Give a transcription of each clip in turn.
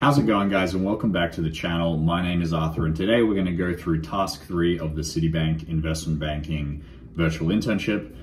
How's it going guys and welcome back to the channel. My name is Arthur and today we're going to go through task three of the Citibank investment banking virtual internship.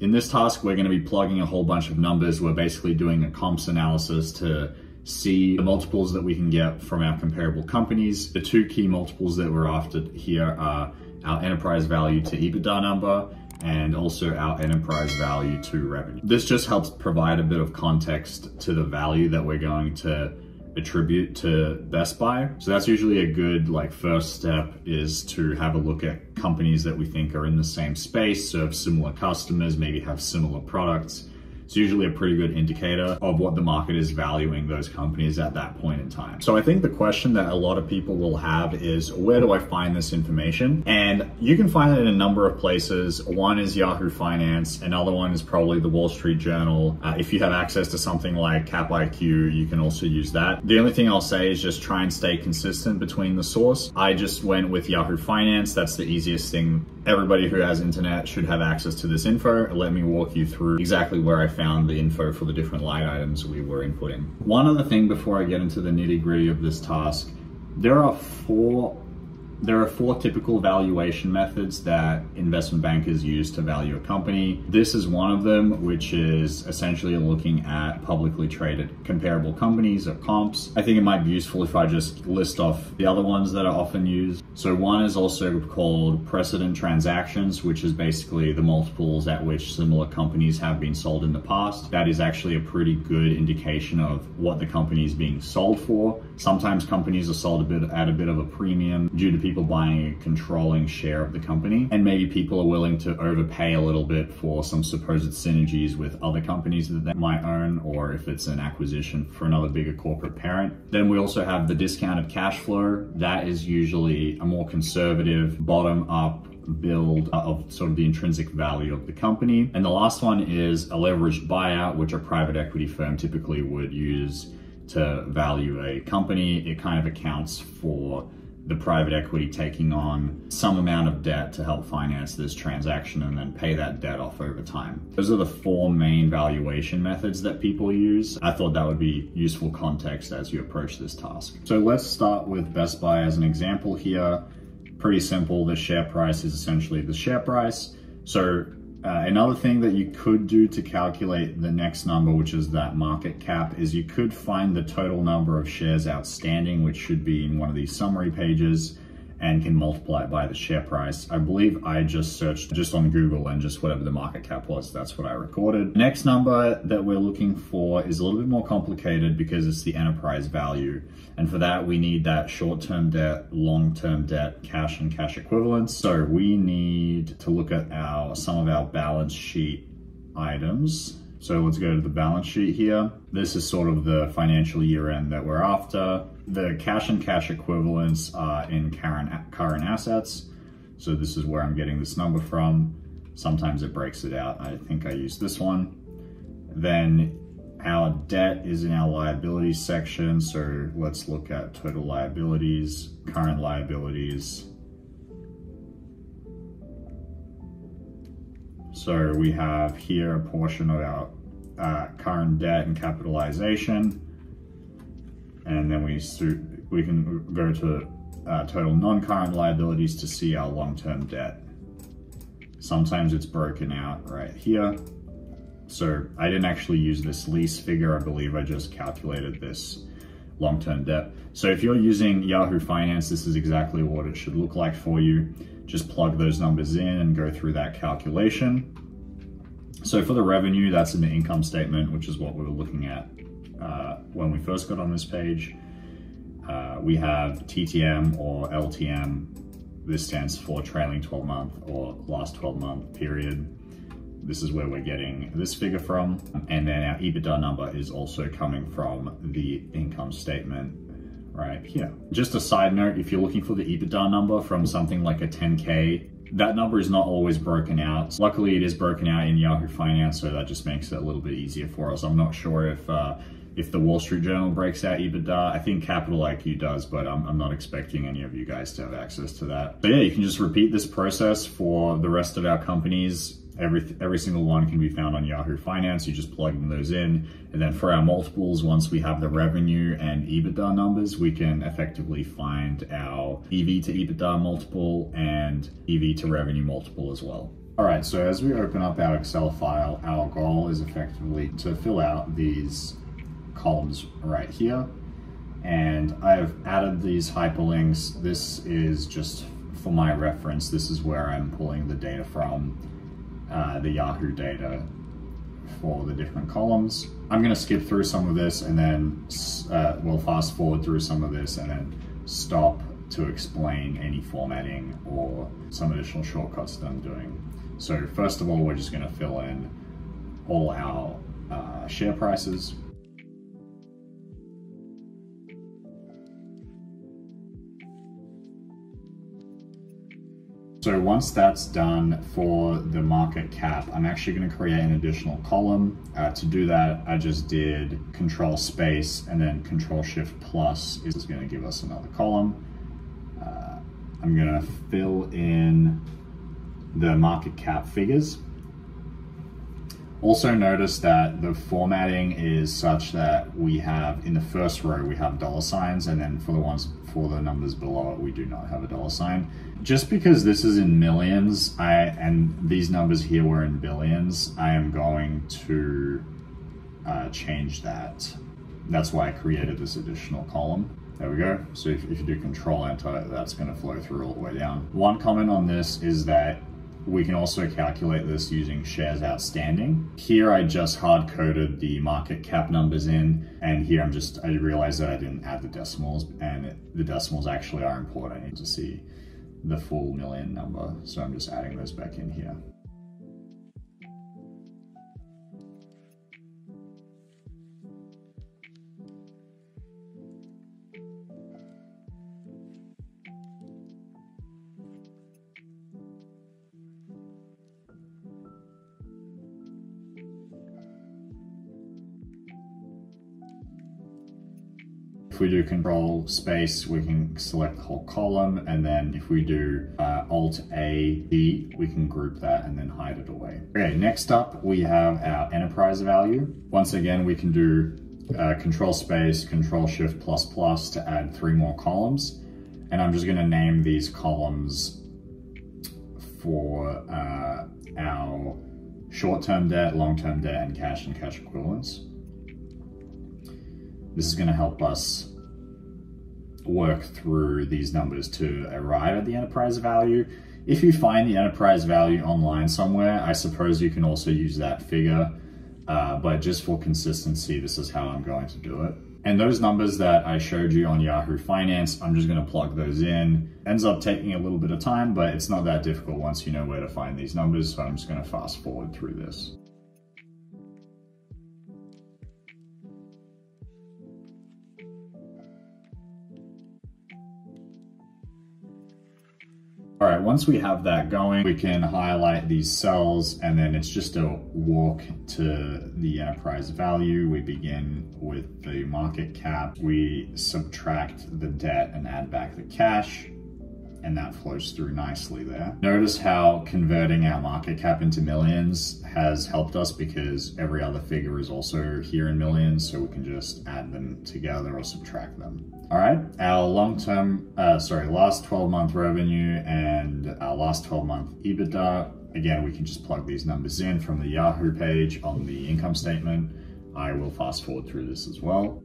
In this task we're going to be plugging a whole bunch of numbers. We're basically doing a comps analysis to see the multiples that we can get from our comparable companies. The two key multiples that we're after here are our enterprise value to EBITDA number and also our enterprise value to revenue. This just helps provide a bit of context to the value that we're going to attribute to Best Buy. So that's usually a good like first step is to have a look at companies that we think are in the same space, serve similar customers, maybe have similar products it's usually a pretty good indicator of what the market is valuing those companies at that point in time. So I think the question that a lot of people will have is where do I find this information? And you can find it in a number of places. One is Yahoo Finance, another one is probably the Wall Street Journal. Uh, if you have access to something like CapIQ, you can also use that. The only thing I'll say is just try and stay consistent between the source. I just went with Yahoo Finance. That's the easiest thing. Everybody who has internet should have access to this info. Let me walk you through exactly where I found the info for the different line items we were inputting. One other thing before I get into the nitty gritty of this task, there are four there are four typical valuation methods that investment bankers use to value a company. This is one of them, which is essentially looking at publicly traded comparable companies or comps. I think it might be useful if I just list off the other ones that are often used. So one is also called precedent transactions, which is basically the multiples at which similar companies have been sold in the past. That is actually a pretty good indication of what the company is being sold for. Sometimes companies are sold a bit at a bit of a premium due to people buying a controlling share of the company. And maybe people are willing to overpay a little bit for some supposed synergies with other companies that they might own, or if it's an acquisition for another bigger corporate parent. Then we also have the discounted cash flow. That is usually a more conservative bottom up build of sort of the intrinsic value of the company. And the last one is a leveraged buyout, which a private equity firm typically would use to value a company. It kind of accounts for the private equity taking on some amount of debt to help finance this transaction and then pay that debt off over time. Those are the four main valuation methods that people use. I thought that would be useful context as you approach this task. So let's start with Best Buy as an example here. Pretty simple, the share price is essentially the share price. So uh, another thing that you could do to calculate the next number, which is that market cap, is you could find the total number of shares outstanding, which should be in one of these summary pages and can multiply it by the share price. I believe I just searched just on Google and just whatever the market cap was, that's what I recorded. Next number that we're looking for is a little bit more complicated because it's the enterprise value. And for that, we need that short-term debt, long-term debt, cash and cash equivalents. So we need to look at our some of our balance sheet items so let's go to the balance sheet here. This is sort of the financial year end that we're after. The cash and cash equivalents are in current, assets. So this is where I'm getting this number from. Sometimes it breaks it out. I think I used this one. Then our debt is in our liabilities section. So let's look at total liabilities, current liabilities, So we have here a portion of our uh, current debt and capitalization. And then we, we can go to uh, total non-current liabilities to see our long-term debt. Sometimes it's broken out right here. So I didn't actually use this lease figure. I believe I just calculated this long-term debt. So if you're using Yahoo Finance, this is exactly what it should look like for you. Just plug those numbers in and go through that calculation. So for the revenue, that's in the income statement, which is what we were looking at uh, when we first got on this page. Uh, we have TTM or LTM. This stands for trailing 12 month or last 12 month period. This is where we're getting this figure from. And then our EBITDA number is also coming from the income statement right here. Just a side note, if you're looking for the EBITDA number from something like a 10K that number is not always broken out. Luckily, it is broken out in Yahoo Finance, so that just makes it a little bit easier for us. I'm not sure if uh, if the Wall Street Journal breaks out EBITDA. I think Capital IQ does, but I'm, I'm not expecting any of you guys to have access to that. But yeah, you can just repeat this process for the rest of our companies Every, every single one can be found on Yahoo Finance. You just plug those in. And then for our multiples, once we have the revenue and EBITDA numbers, we can effectively find our EV to EBITDA multiple and EV to revenue multiple as well. All right, so as we open up our Excel file, our goal is effectively to fill out these columns right here. And I've added these hyperlinks. This is just for my reference. This is where I'm pulling the data from, uh, the Yahoo data for the different columns. I'm gonna skip through some of this and then uh, we'll fast forward through some of this and then stop to explain any formatting or some additional shortcuts that I'm doing. So first of all, we're just gonna fill in all our uh, share prices. So once that's done for the market cap, I'm actually gonna create an additional column. Uh, to do that, I just did control space and then control shift plus is gonna give us another column. Uh, I'm gonna fill in the market cap figures. Also notice that the formatting is such that we have, in the first row, we have dollar signs, and then for the ones for the numbers below it, we do not have a dollar sign. Just because this is in millions, I and these numbers here were in billions, I am going to uh, change that. That's why I created this additional column. There we go. So if, if you do control enter, that's gonna flow through all the way down. One comment on this is that we can also calculate this using shares outstanding. Here I just hard coded the market cap numbers in and here I'm just, I realized that I didn't add the decimals and it, the decimals actually are important. I need to see the full million number. So I'm just adding those back in here. If we do control space, we can select the whole column. And then if we do uh, alt A, B, we can group that and then hide it away. Okay, next up, we have our enterprise value. Once again, we can do uh, control space, control shift plus plus to add three more columns. And I'm just gonna name these columns for uh, our short-term debt, long-term debt, and cash and cash equivalents. This is going to help us work through these numbers to arrive at the enterprise value. If you find the enterprise value online somewhere, I suppose you can also use that figure, uh, but just for consistency, this is how I'm going to do it. And those numbers that I showed you on Yahoo Finance, I'm just gonna plug those in. Ends up taking a little bit of time, but it's not that difficult once you know where to find these numbers, so I'm just gonna fast forward through this. Right, once we have that going, we can highlight these cells and then it's just a walk to the enterprise value. We begin with the market cap. We subtract the debt and add back the cash and that flows through nicely there. Notice how converting our market cap into millions has helped us because every other figure is also here in millions, so we can just add them together or subtract them. All right, our long-term, uh, sorry, last 12 month revenue and our last 12 month EBITDA, again, we can just plug these numbers in from the Yahoo page on the income statement. I will fast forward through this as well.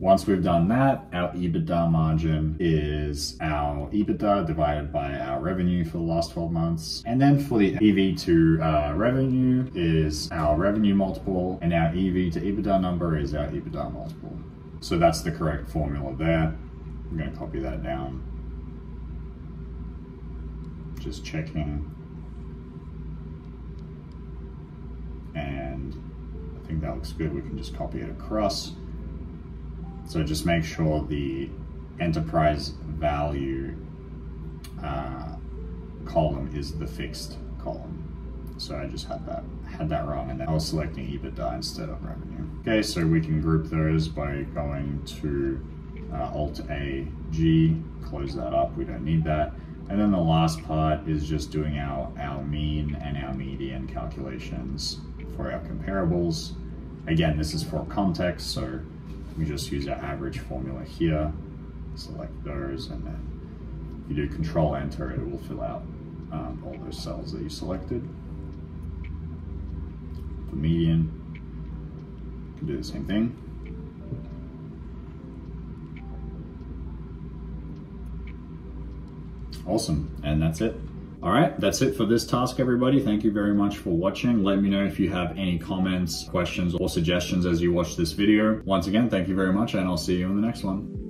Once we've done that, our EBITDA margin is our EBITDA divided by our revenue for the last 12 months. And then for the EV to uh, revenue is our revenue multiple and our EV to EBITDA number is our EBITDA multiple. So that's the correct formula there. I'm gonna copy that down. Just checking. And I think that looks good. We can just copy it across. So just make sure the enterprise value uh, column is the fixed column. So I just had that had that wrong and I was selecting EBITDA instead of revenue. Okay, so we can group those by going to uh, Alt A G, close that up, we don't need that. And then the last part is just doing our, our mean and our median calculations for our comparables. Again, this is for context, so we just use our average formula here, select those, and then if you do control enter, it will fill out um, all those cells that you selected. The median, you can do the same thing. Awesome, and that's it. All right, that's it for this task, everybody. Thank you very much for watching. Let me know if you have any comments, questions, or suggestions as you watch this video. Once again, thank you very much, and I'll see you in the next one.